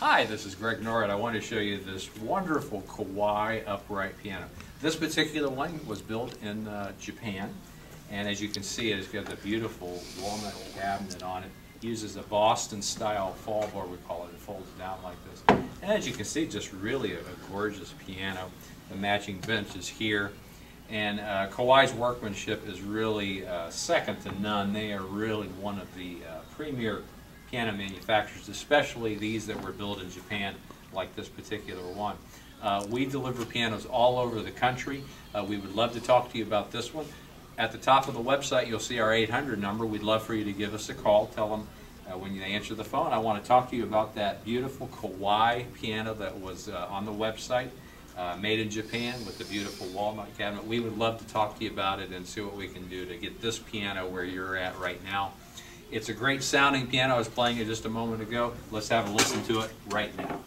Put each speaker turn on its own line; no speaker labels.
Hi, this is Greg Norrid. I want to show you this wonderful Kawai upright piano. This particular one was built in uh, Japan, and as you can see, it's got the beautiful walnut cabinet on it. It uses a Boston-style fall board, we call it. It folds down like this. And as you can see, just really a, a gorgeous piano. The matching bench is here. And uh, Kawai's workmanship is really uh, second to none. They are really one of the uh, premier piano manufacturers, especially these that were built in Japan, like this particular one. Uh, we deliver pianos all over the country. Uh, we would love to talk to you about this one. At the top of the website, you'll see our 800 number. We'd love for you to give us a call. Tell them uh, when you answer the phone, I want to talk to you about that beautiful Kawai piano that was uh, on the website. Uh, made in Japan with the beautiful walnut cabinet. We would love to talk to you about it and see what we can do to get this piano where you're at right now. It's a great sounding piano. I was playing it just a moment ago. Let's have a listen to it right now.